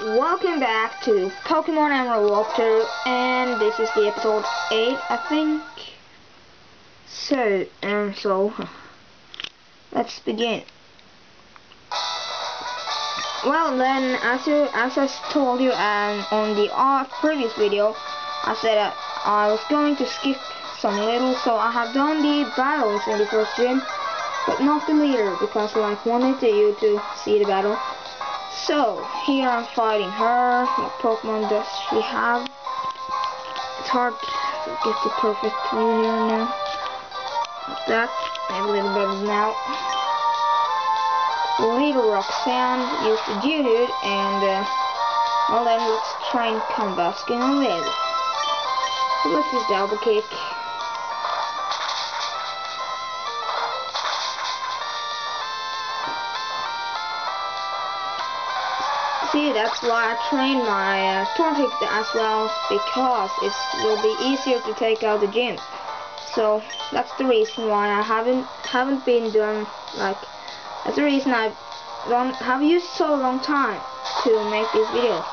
welcome back to Pokemon Emerald Walkthrough, and this is the episode 8, I think. So, um, so, let's begin. Well then, as, you, as I told you um, on the uh, previous video, I said I was going to skip some little, so I have done the battles in the first gym, but not the leader, because like, wanted you to see the battle. So, here I'm fighting her. What Pokemon does she have? It's hard to get the perfect view here now. Like that. Have a little better now. Little Roxanne used the Geodude, and, uh, well then, let's try and Combusken on there. So let's use Double Kick. See, that's why I train my uh, as well, because it will be easier to take out the gym. So that's the reason why I haven't haven't been doing like that's the reason I don't have used so long time to make these videos.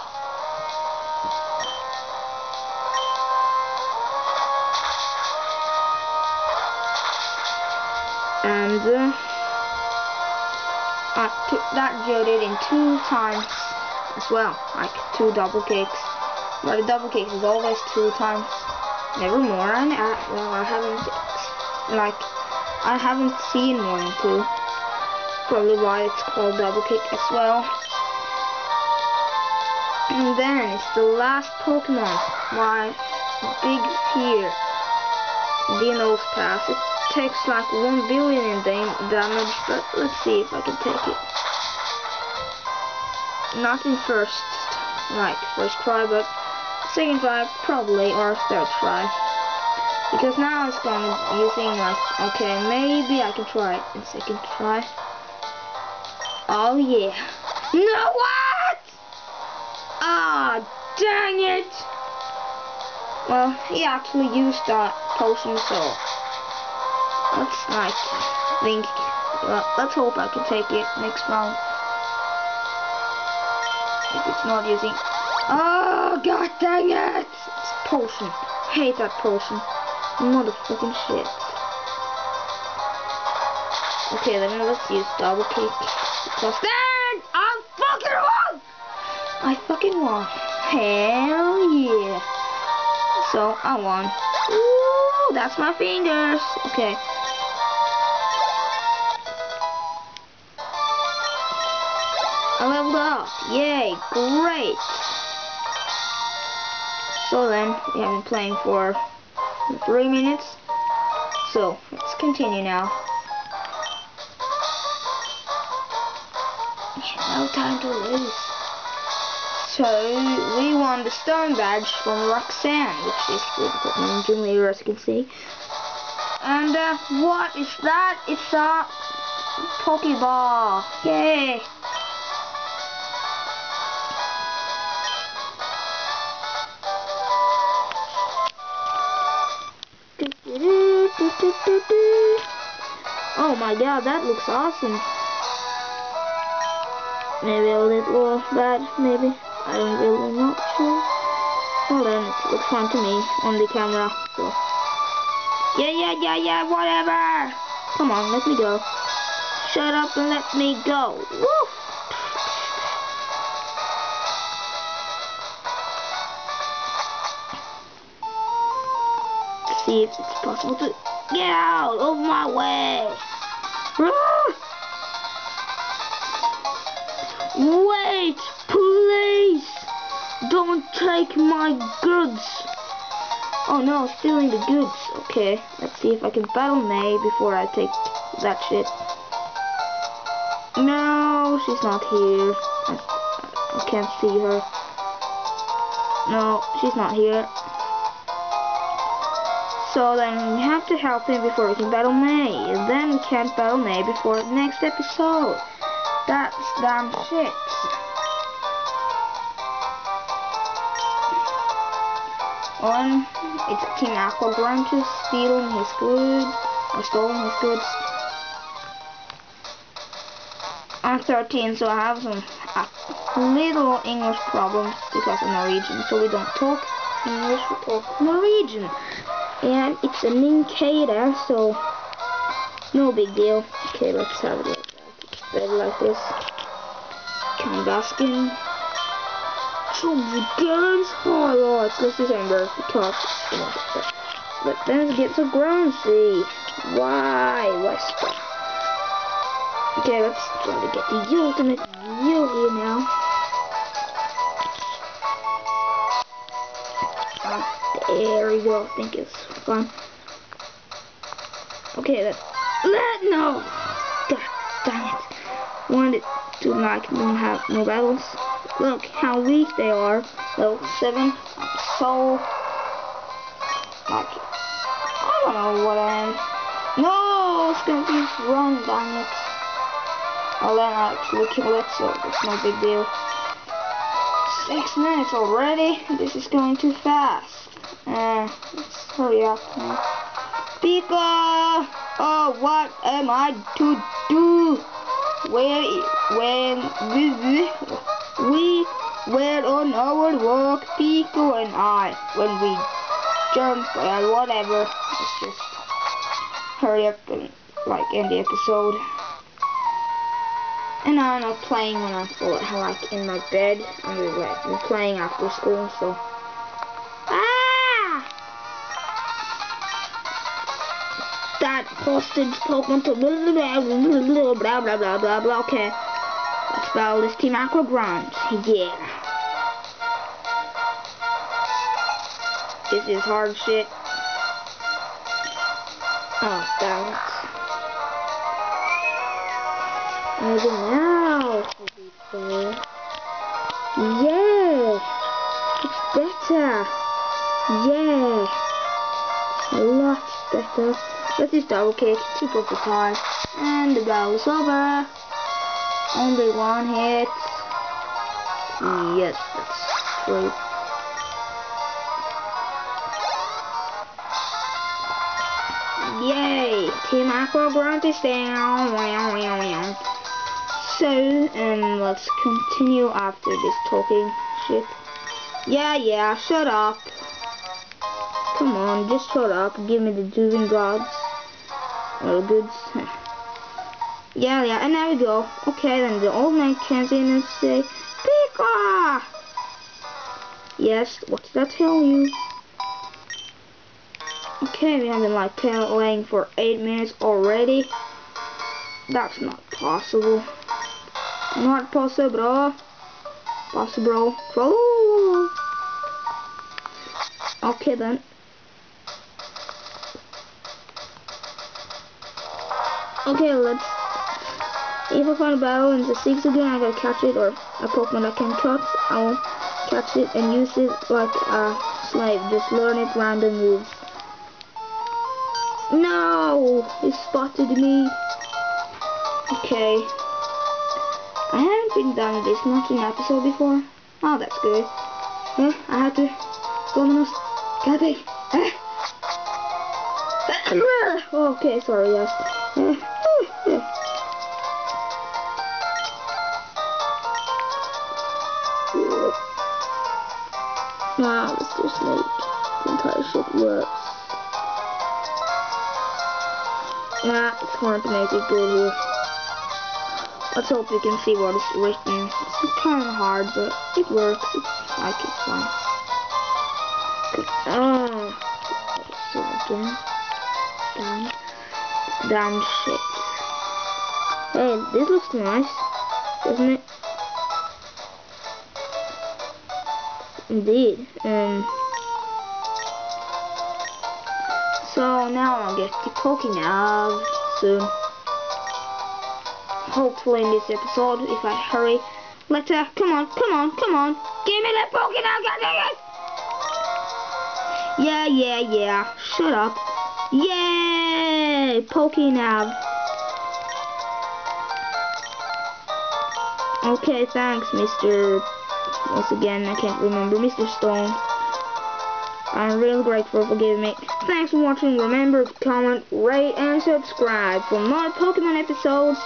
And uh, I took that Geodude in two times as well, like two double kicks. But a double kick is always two times, never more. And uh, well, I haven't like I haven't seen more than two. Probably why it's called double kick as well. And then it's the last Pokemon, my big fear, the Nosepass. It takes like 1 billion in damage, but let's see if I can take it not in first, like, first try, but second try, probably, or third try. Because now it's going to be using, like, okay, maybe I can try it in second try. Oh, yeah. No, what? Ah, oh, dang it! Well, he actually used that potion, so let's, like, think, well, let's hope I can take it next round it's not using... Oh, god dang it! It's potion. hate that potion. Motherfucking shit. Okay, then let's use double kick. Because then I'm fucking won! I fucking won. Hell yeah. So, I won. Ooh, that's my fingers. Okay. Up. Yay, great. So then, we have been playing for three minutes. So, let's continue now. No time to lose. So, we won the stone badge from Roxanne, which is the Pokemon Leader, as you can see. And, uh, what is that? It's a Pokeball. Yay! My god, that looks awesome. Maybe a little bad, maybe. I don't really not sure. Well then, it looks fun to me on the camera, so. Yeah, yeah, yeah, yeah, whatever! Come on, let me go. Shut up and let me go. Woo! see if it's possible to get out of my way. Wait, please! Don't take my goods! Oh no, stealing the goods. Okay, let's see if I can battle May before I take that shit. No, she's not here. I, I can't see her. No, she's not here. So then we have to help him before we can battle May. And then we can't battle May before next episode. That's damn shit. One, it's Team Aqua Grunches stealing his goods, or stolen his goods. I'm 13, so I have some little English problems because I'm Norwegian, so we don't talk English, we talk Norwegian. And it's a Nincada, so no big deal. Okay, let's have it like that. better like this. Kangaskin. Chumsy Guns highlights. Let's December because you know, but then it gets a Groundsy. Why? Why West. Okay, let's try to get the ultimate Yogi now. There we go. I think it's fun. Okay, let let no. God damn it. Wanted to like don't have no battles. Look how weak they are. Level seven. So like I don't know what I am. No, it's gonna be wrong, damn it. I'll then actually kill it, so it's no big deal. Six minutes already? This is going too fast. Let's hurry up now. Peeko! Oh, what am I to do? Where, when, we, we were on our walk, Peeko and I, when we jumped, or whatever. Let's just hurry up and, like, end the episode. And I'm not playing when I'm full, like in my bed. I'm like I'm playing after school, so. That hostage Pokemon to blah blah blah blah blah blah blah blah. Okay, let's battle this Team Aqua Grunt. Yeah. This is hard shit. Oh, it. Maybe now. Yeah! It's better! Yeah! A lot better. Let's just double kick, keep up the time, and the battle is over. Only one hit. Yes, that's true. Yay! Team Aqua Grunt is down. So, um, let's continue after this talking shit. Yeah, yeah, shut up. Come on, just shut up. Give me the Devon gods. Or goods. yeah, yeah, and there we go. Okay, then the old man comes in and say, Peeko! Yes, what did I tell you? Okay, we have been like playing for 8 minutes already. That's not possible. Not possible. Possible. Oh. Okay then. Okay, let's. If I find a battle in the six again, I gotta catch it, or a Pokemon I can catch, I'll catch it and use it like a slave. Just learn it random moves. No! He spotted me. Okay. I haven't been done this much in episode before. Oh, that's good. Huh? I had to go on the Cathy. okay, sorry, yes. Wow, just Snake. The entire ship works. Yeah, it's hard to make it good here. Let's hope you can see what is written. It's kind of hard, but it works. It's like it's fun. Oh, so again, down, down shit. Hey, this looks nice, doesn't it? Indeed. Um. So now I'll get to Pokemon soon hopefully in this episode if I hurry. Let's uh, come on, come on, come on. Give me the Pokemon, goddamn Yeah, yeah, yeah. Shut up. Yay! Pokemon. Okay, thanks, Mr. Once again, I can't remember. Mr. Stone. I'm real grateful for giving me. Thanks for watching. Remember to comment, rate, and subscribe for more Pokemon episodes.